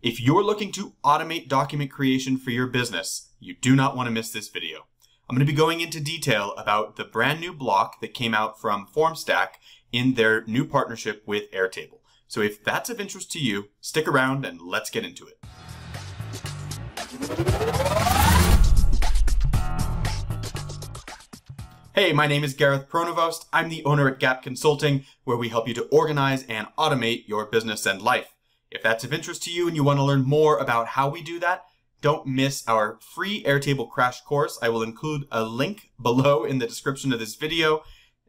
If you're looking to automate document creation for your business, you do not want to miss this video. I'm going to be going into detail about the brand new block that came out from FormStack in their new partnership with Airtable. So if that's of interest to you, stick around and let's get into it. Hey, my name is Gareth Pronovost. I'm the owner at Gap Consulting, where we help you to organize and automate your business and life. If that's of interest to you and you want to learn more about how we do that, don't miss our free Airtable crash course. I will include a link below in the description of this video,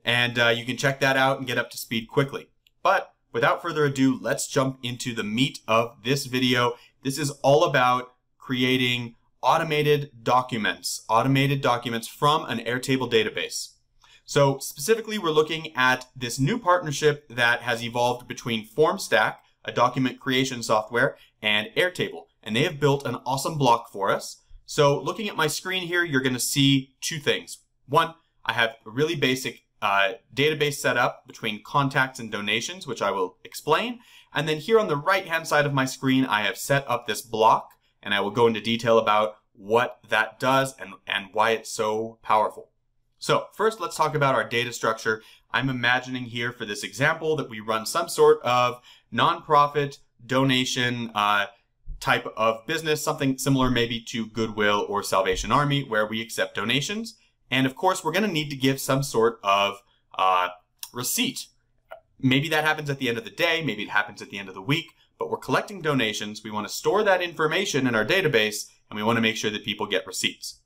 and uh, you can check that out and get up to speed quickly. But without further ado, let's jump into the meat of this video. This is all about creating automated documents, automated documents from an Airtable database. So specifically, we're looking at this new partnership that has evolved between FormStack, a document creation software, and Airtable. And they have built an awesome block for us. So looking at my screen here, you're going to see two things. One, I have a really basic uh, database set up between contacts and donations, which I will explain. And then here on the right-hand side of my screen, I have set up this block, and I will go into detail about what that does and, and why it's so powerful. So first, let's talk about our data structure. I'm imagining here for this example that we run some sort of nonprofit donation uh, type of business, something similar maybe to Goodwill or Salvation Army, where we accept donations. And of course, we're going to need to give some sort of uh, receipt. Maybe that happens at the end of the day, maybe it happens at the end of the week, but we're collecting donations. We want to store that information in our database, and we want to make sure that people get receipts.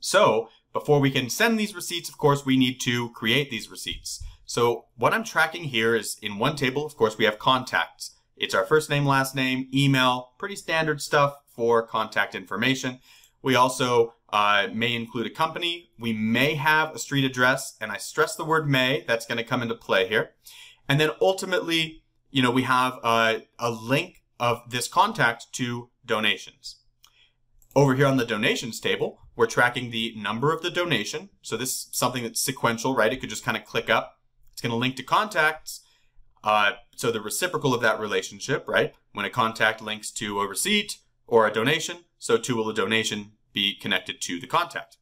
So before we can send these receipts, of course, we need to create these receipts. So what I'm tracking here is in one table, of course, we have contacts. It's our first name, last name, email, pretty standard stuff for contact information. We also uh, may include a company. We may have a street address, and I stress the word may. That's going to come into play here. And then ultimately, you know, we have a, a link of this contact to donations. Over here on the donations table, we're tracking the number of the donation. So this is something that's sequential, right? It could just kind of click up. Going to link to contacts. Uh, so the reciprocal of that relationship, right? When a contact links to a receipt or a donation, so too will a donation be connected to the contact.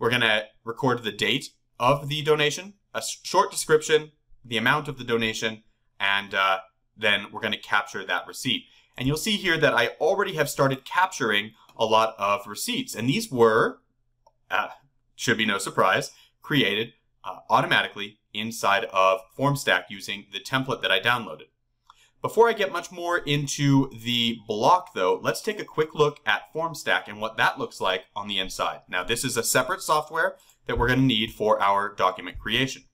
We're going to record the date of the donation, a short description, the amount of the donation, and uh, then we're going to capture that receipt. And you'll see here that I already have started capturing a lot of receipts. And these were, uh, should be no surprise, created uh, automatically inside of FormStack using the template that I downloaded. Before I get much more into the block though, let's take a quick look at FormStack and what that looks like on the inside. Now this is a separate software that we're going to need for our document creation.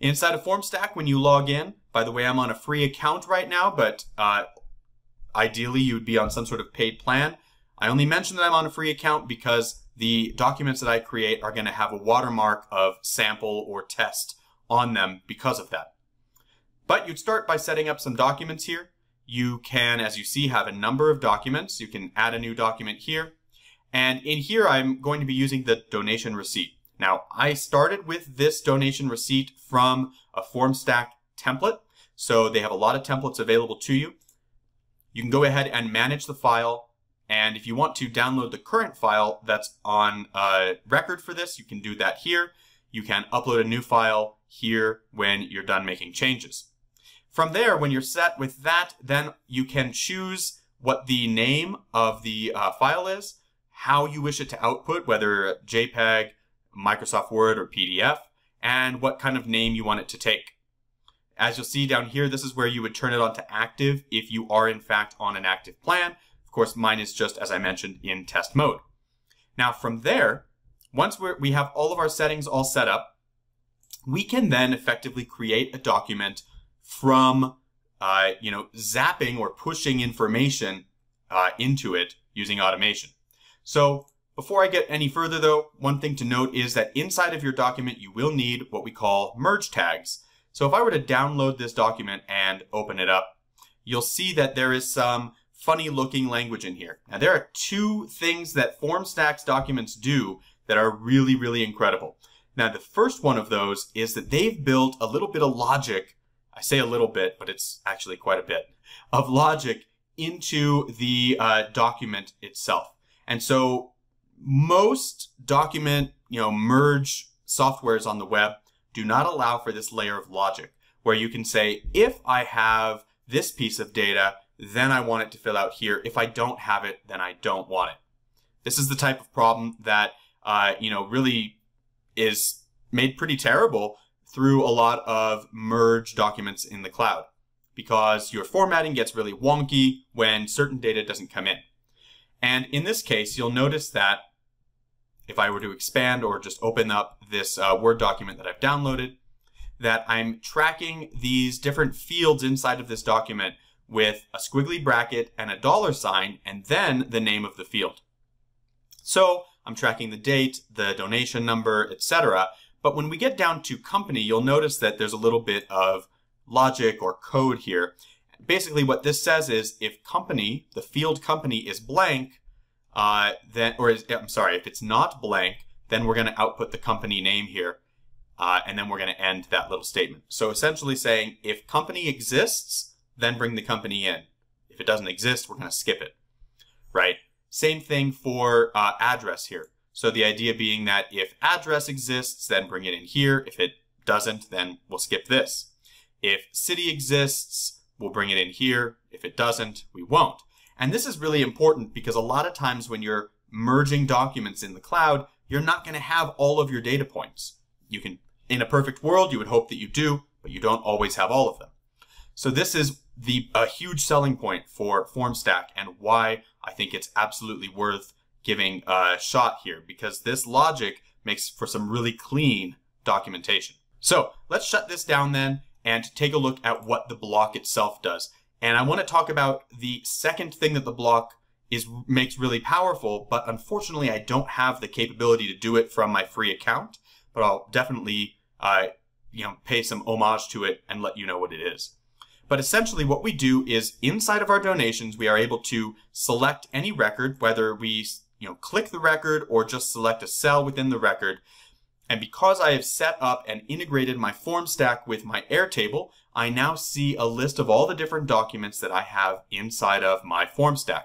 Inside of FormStack, when you log in, by the way, I'm on a free account right now, but uh, ideally you would be on some sort of paid plan. I only mention that I'm on a free account because the documents that I create are going to have a watermark of sample or test on them because of that. But you'd start by setting up some documents here. You can, as you see, have a number of documents. You can add a new document here. And in here, I'm going to be using the donation receipt. Now, I started with this donation receipt from a FormStack template. So they have a lot of templates available to you. You can go ahead and manage the file and if you want to download the current file that's on uh, record for this, you can do that here. You can upload a new file here when you're done making changes. From there, when you're set with that, then you can choose what the name of the uh, file is, how you wish it to output, whether JPEG, Microsoft Word, or PDF, and what kind of name you want it to take. As you'll see down here, this is where you would turn it on to active if you are in fact on an active plan. Of course, mine is just, as I mentioned, in test mode. Now from there, once we have all of our settings all set up, we can then effectively create a document from, uh, you know, zapping or pushing information uh, into it using automation. So before I get any further though, one thing to note is that inside of your document, you will need what we call merge tags. So if I were to download this document and open it up, you'll see that there is some funny looking language in here. Now there are two things that FormStack's documents do that are really, really incredible. Now the first one of those is that they've built a little bit of logic, I say a little bit, but it's actually quite a bit, of logic into the uh, document itself. And so most document, you know, merge softwares on the web do not allow for this layer of logic where you can say, if I have this piece of data, then I want it to fill out here. If I don't have it, then I don't want it. This is the type of problem that, uh, you know, really is made pretty terrible through a lot of merge documents in the cloud because your formatting gets really wonky when certain data doesn't come in. And in this case, you'll notice that if I were to expand or just open up this uh, Word document that I've downloaded, that I'm tracking these different fields inside of this document with a squiggly bracket and a dollar sign and then the name of the field. So I'm tracking the date, the donation number, etc. But when we get down to company, you'll notice that there's a little bit of logic or code here. Basically what this says is if company, the field company is blank, uh, then, or is, I'm sorry, if it's not blank, then we're going to output the company name here. Uh, and then we're going to end that little statement. So essentially saying if company exists, then bring the company in. If it doesn't exist, we're going to skip it, right? Same thing for uh, address here. So the idea being that if address exists, then bring it in here. If it doesn't, then we'll skip this. If city exists, we'll bring it in here. If it doesn't, we won't. And this is really important because a lot of times when you're merging documents in the cloud, you're not going to have all of your data points. You can, in a perfect world, you would hope that you do, but you don't always have all of them. So this is the a huge selling point for FormStack and why I think it's absolutely worth giving a shot here because this logic makes for some really clean documentation. So let's shut this down then and take a look at what the block itself does. And I want to talk about the second thing that the block is makes really powerful, but unfortunately I don't have the capability to do it from my free account, but I'll definitely uh, you know pay some homage to it and let you know what it is. But essentially what we do is inside of our donations, we are able to select any record, whether we you know click the record or just select a cell within the record. And because I have set up and integrated my FormStack with my Airtable, I now see a list of all the different documents that I have inside of my FormStack.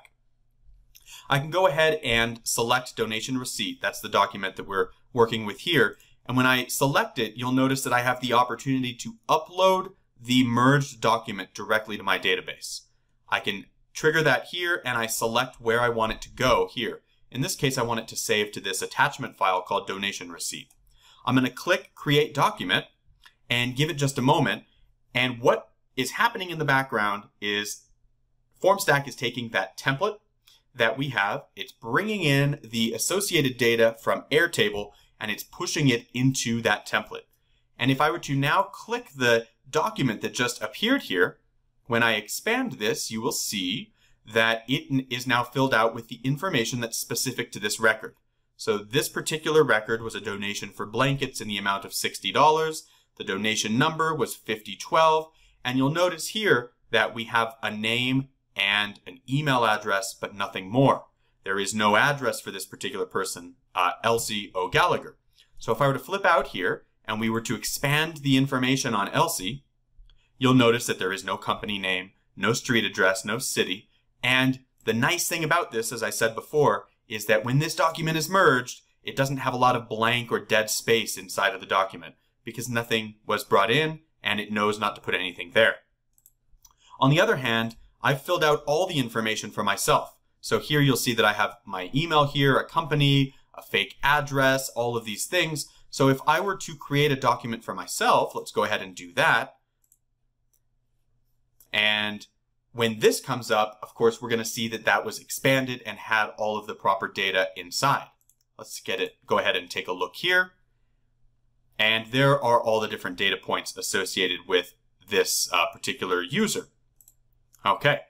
I can go ahead and select donation receipt. That's the document that we're working with here. And when I select it, you'll notice that I have the opportunity to upload the merged document directly to my database. I can trigger that here and I select where I want it to go here. In this case, I want it to save to this attachment file called donation receipt. I'm going to click create document and give it just a moment and what is happening in the background is FormStack is taking that template that we have, it's bringing in the associated data from Airtable, and it's pushing it into that template. And if I were to now click the document that just appeared here, when I expand this, you will see that it is now filled out with the information that's specific to this record. So this particular record was a donation for blankets in the amount of $60. The donation number was 5012. And you'll notice here that we have a name and an email address, but nothing more. There is no address for this particular person, uh, Elsie O'Gallagher. So if I were to flip out here and we were to expand the information on Elsie, you'll notice that there is no company name, no street address, no city. And the nice thing about this, as I said before, is that when this document is merged, it doesn't have a lot of blank or dead space inside of the document because nothing was brought in and it knows not to put anything there. On the other hand, I've filled out all the information for myself. So here you'll see that I have my email here, a company, a fake address, all of these things. So if I were to create a document for myself, let's go ahead and do that. And when this comes up, of course, we're going to see that that was expanded and had all of the proper data inside. Let's get it, go ahead and take a look here. And there are all the different data points associated with this uh, particular user. Okay.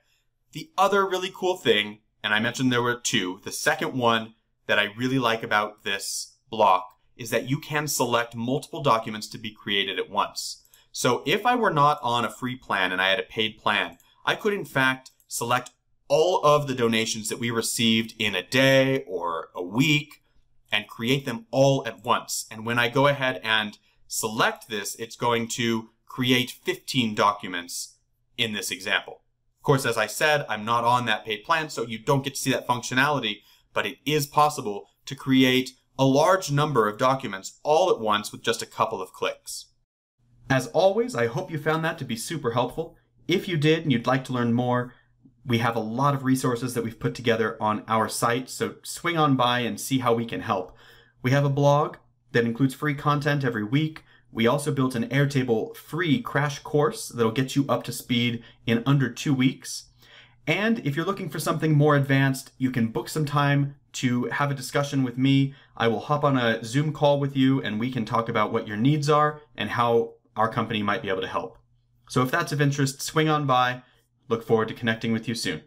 The other really cool thing, and I mentioned there were two, the second one that I really like about this block is that you can select multiple documents to be created at once. So if I were not on a free plan and I had a paid plan, I could in fact select all of the donations that we received in a day or a week and create them all at once. And when I go ahead and select this, it's going to create 15 documents in this example. Of course, as I said, I'm not on that paid plan, so you don't get to see that functionality, but it is possible to create a large number of documents all at once with just a couple of clicks. As always, I hope you found that to be super helpful. If you did and you'd like to learn more, we have a lot of resources that we've put together on our site, so swing on by and see how we can help. We have a blog that includes free content every week. We also built an Airtable free crash course that'll get you up to speed in under two weeks. And if you're looking for something more advanced, you can book some time to have a discussion with me. I will hop on a Zoom call with you and we can talk about what your needs are and how our company might be able to help. So if that's of interest, swing on by. Look forward to connecting with you soon.